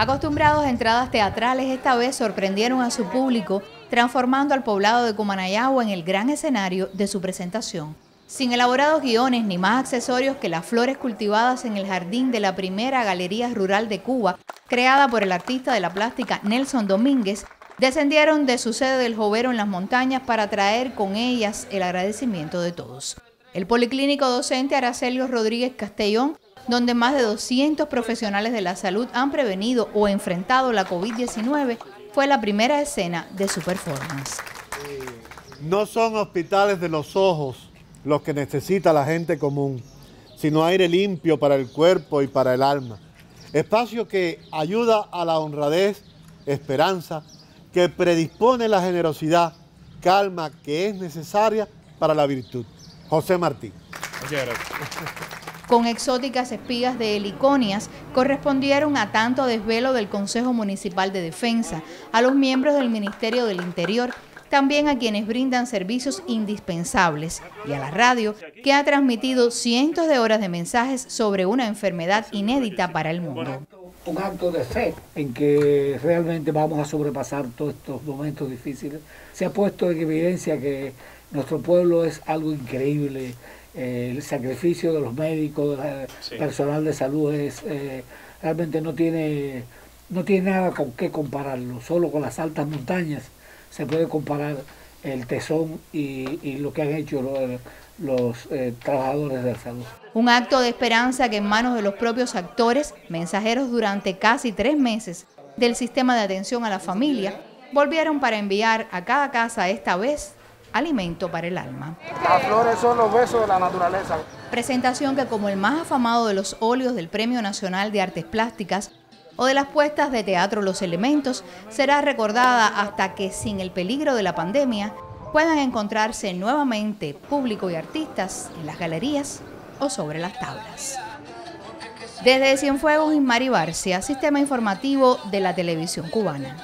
Acostumbrados a entradas teatrales, esta vez sorprendieron a su público, transformando al poblado de Cumanayagua en el gran escenario de su presentación. Sin elaborados guiones ni más accesorios que las flores cultivadas en el jardín de la primera galería rural de Cuba, creada por el artista de la plástica Nelson Domínguez, descendieron de su sede del Jovero en las montañas para traer con ellas el agradecimiento de todos. El policlínico docente Aracelio Rodríguez Castellón donde más de 200 profesionales de la salud han prevenido o enfrentado la COVID-19, fue la primera escena de su performance. No son hospitales de los ojos los que necesita la gente común, sino aire limpio para el cuerpo y para el alma. Espacio que ayuda a la honradez, esperanza, que predispone la generosidad, calma que es necesaria para la virtud. José Martín. con exóticas espigas de heliconias, correspondieron a tanto desvelo del Consejo Municipal de Defensa, a los miembros del Ministerio del Interior, también a quienes brindan servicios indispensables y a la radio, que ha transmitido cientos de horas de mensajes sobre una enfermedad inédita para el mundo. Un acto de fe en que realmente vamos a sobrepasar todos estos momentos difíciles. Se ha puesto en evidencia que nuestro pueblo es algo increíble, el sacrificio de los médicos, del personal de salud es eh, realmente no tiene no tiene nada con qué compararlo, solo con las altas montañas se puede comparar el tesón y, lo que han hecho los, eh, trabajadores de la salud. Un acto de esperanza que en manos de los propios actores, mensajeros durante casi tres meses del sistema de atención a la familia, volvieron para enviar a cada casa esta vez alimento para el alma. Las flores son los besos de la naturaleza. Presentación que como el más afamado de los óleos del Premio Nacional de Artes Plásticas o de las puestas de teatro Los Elementos, será recordada hasta que sin el peligro de la pandemia puedan encontrarse nuevamente público y artistas en las galerías o sobre las tablas. Desde Cienfuegos, Inmari Barcia, Sistema Informativo de la Televisión Cubana.